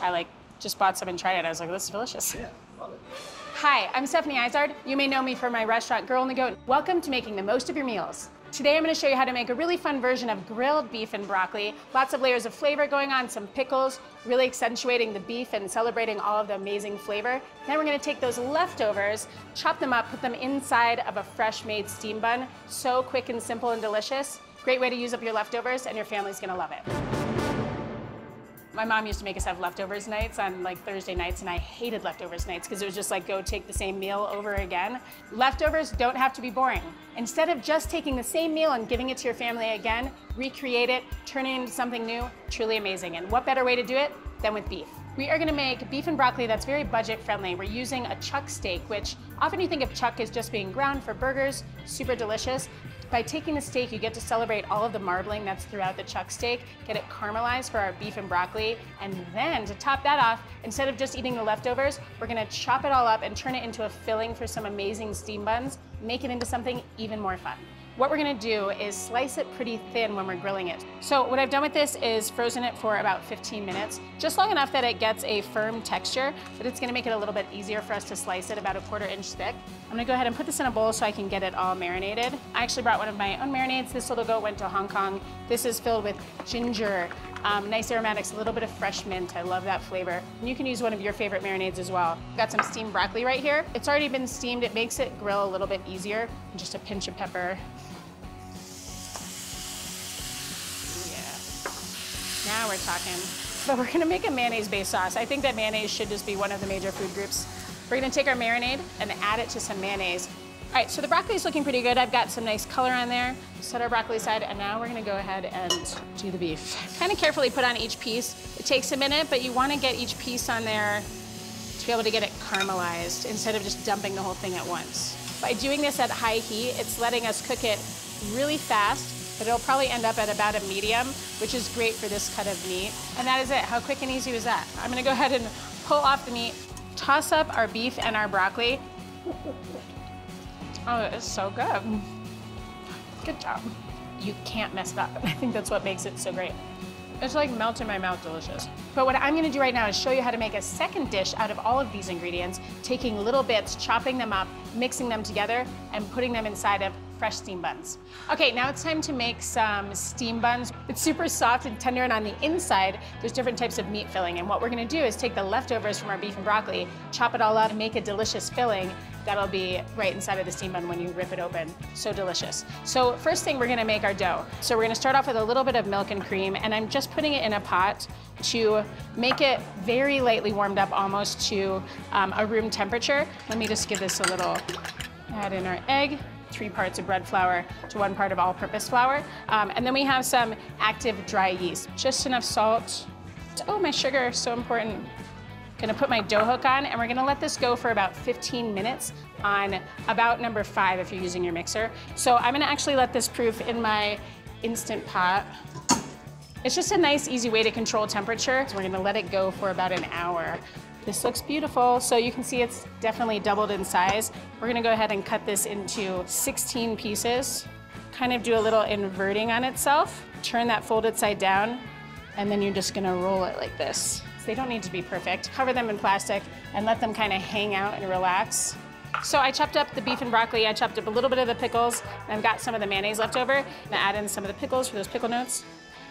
I like just bought some and tried it. I was like, this is delicious. Yeah, love it. Hi, I'm Stephanie Izard. You may know me from my restaurant, Girl and the Goat. Welcome to making the most of your meals. Today I'm going to show you how to make a really fun version of grilled beef and broccoli. Lots of layers of flavor going on, some pickles, really accentuating the beef and celebrating all of the amazing flavor. Then we're going to take those leftovers, chop them up, put them inside of a fresh made steam bun. So quick and simple and delicious. Great way to use up your leftovers and your family's going to love it. My mom used to make us have leftovers nights on like Thursday nights, and I hated leftovers nights because it was just like go take the same meal over again. Leftovers don't have to be boring. Instead of just taking the same meal and giving it to your family again, recreate it, turn it into something new, truly amazing. And what better way to do it than with beef? We are gonna make beef and broccoli that's very budget friendly. We're using a chuck steak, which often you think of chuck as just being ground for burgers, super delicious. By taking the steak, you get to celebrate all of the marbling that's throughout the chuck steak, get it caramelized for our beef and broccoli, and then to top that off, instead of just eating the leftovers, we're gonna chop it all up and turn it into a filling for some amazing steam buns, make it into something even more fun. What we're gonna do is slice it pretty thin when we're grilling it. So what I've done with this is frozen it for about 15 minutes, just long enough that it gets a firm texture, but it's gonna make it a little bit easier for us to slice it about a quarter inch thick. I'm gonna go ahead and put this in a bowl so I can get it all marinated. I actually brought one of my own marinades. This little goat went to Hong Kong. This is filled with ginger, um, nice aromatics, a little bit of fresh mint. I love that flavor. And you can use one of your favorite marinades as well. Got some steamed broccoli right here. It's already been steamed. It makes it grill a little bit easier. Just a pinch of pepper. Yeah. Now we're talking. But we're gonna make a mayonnaise-based sauce. I think that mayonnaise should just be one of the major food groups. We're gonna take our marinade and add it to some mayonnaise. All right, so the broccoli is looking pretty good. I've got some nice color on there. Set our broccoli aside, and now we're gonna go ahead and do the beef. Kind of carefully put on each piece. It takes a minute, but you wanna get each piece on there to be able to get it caramelized instead of just dumping the whole thing at once. By doing this at high heat, it's letting us cook it really fast, but it'll probably end up at about a medium, which is great for this cut of meat. And that is it. How quick and easy was that? I'm gonna go ahead and pull off the meat, toss up our beef and our broccoli. Oh, it's so good. Good job. You can't mess it up. I think that's what makes it so great. It's like melt in my mouth delicious. But what I'm gonna do right now is show you how to make a second dish out of all of these ingredients, taking little bits, chopping them up, mixing them together, and putting them inside of fresh steam buns. Okay, now it's time to make some steam buns. It's super soft and tender, and on the inside, there's different types of meat filling. And what we're gonna do is take the leftovers from our beef and broccoli, chop it all up, and make a delicious filling that'll be right inside of the steam bun when you rip it open. So delicious. So first thing, we're gonna make our dough. So we're gonna start off with a little bit of milk and cream, and I'm just putting it in a pot to make it very lightly warmed up almost to um, a room temperature. Let me just give this a little, add in our egg, three parts of bread flour to one part of all-purpose flour. Um, and then we have some active dry yeast, just enough salt. Oh, my sugar, so important. Gonna put my dough hook on and we're gonna let this go for about 15 minutes on about number five if you're using your mixer. So I'm gonna actually let this proof in my Instant Pot. It's just a nice, easy way to control temperature. So we're gonna let it go for about an hour. This looks beautiful. So you can see it's definitely doubled in size. We're gonna go ahead and cut this into 16 pieces. Kind of do a little inverting on itself. Turn that folded side down, and then you're just gonna roll it like this. So They don't need to be perfect. Cover them in plastic and let them kind of hang out and relax. So I chopped up the beef and broccoli, I chopped up a little bit of the pickles, and I've got some of the mayonnaise left over. I'm gonna add in some of the pickles for those pickle notes.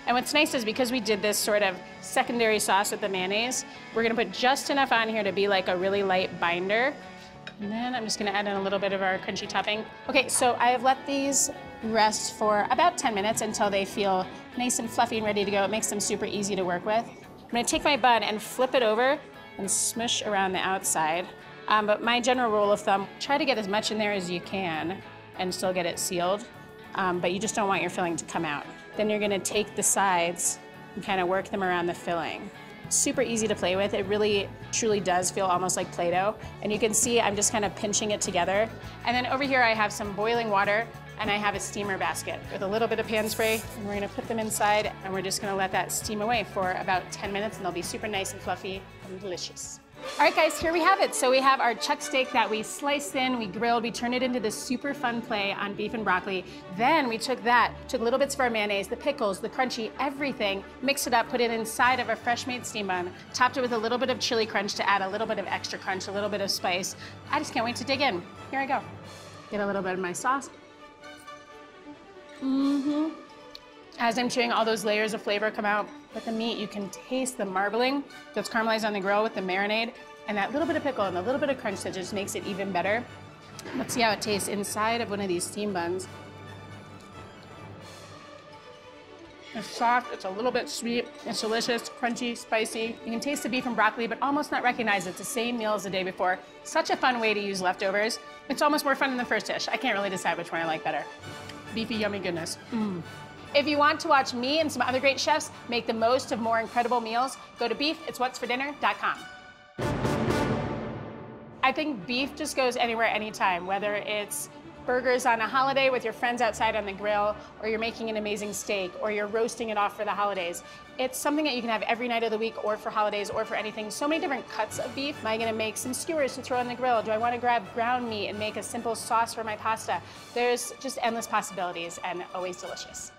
And what's nice is because we did this sort of secondary sauce with the mayonnaise, we're gonna put just enough on here to be like a really light binder. And then I'm just gonna add in a little bit of our crunchy topping. Okay, so I have let these rest for about 10 minutes until they feel nice and fluffy and ready to go. It makes them super easy to work with. I'm gonna take my bun and flip it over and smush around the outside. Um, but my general rule of thumb, try to get as much in there as you can and still get it sealed. Um, but you just don't want your filling to come out. Then you're gonna take the sides and kind of work them around the filling. Super easy to play with. It really, truly does feel almost like Play-Doh. And you can see I'm just kind of pinching it together. And then over here I have some boiling water and I have a steamer basket with a little bit of pan spray. And we're gonna put them inside and we're just gonna let that steam away for about 10 minutes and they'll be super nice and fluffy and delicious. All right, guys, here we have it. So we have our chuck steak that we sliced in, we grilled, we turned it into this super fun play on beef and broccoli. Then we took that, took little bits of our mayonnaise, the pickles, the crunchy, everything, mixed it up, put it inside of a fresh made steam bun, topped it with a little bit of chili crunch to add a little bit of extra crunch, a little bit of spice. I just can't wait to dig in. Here I go. Get a little bit of my sauce. Mm-hmm. As I'm chewing, all those layers of flavor come out. With the meat, you can taste the marbling that's caramelized on the grill with the marinade and that little bit of pickle and a little bit of crunch that just makes it even better. Let's see how it tastes inside of one of these steam buns. It's soft, it's a little bit sweet, it's delicious, crunchy, spicy. You can taste the beef and broccoli, but almost not recognize it's the same meal as the day before. Such a fun way to use leftovers. It's almost more fun than the first dish. I can't really decide which one I like better. Beefy, yummy goodness. Mm. If you want to watch me and some other great chefs make the most of more incredible meals, go to beefitswhatsfordinner.com. I think beef just goes anywhere, anytime, whether it's burgers on a holiday with your friends outside on the grill, or you're making an amazing steak, or you're roasting it off for the holidays. It's something that you can have every night of the week, or for holidays, or for anything. So many different cuts of beef. Am I gonna make some skewers to throw on the grill? Do I wanna grab ground meat and make a simple sauce for my pasta? There's just endless possibilities and always delicious.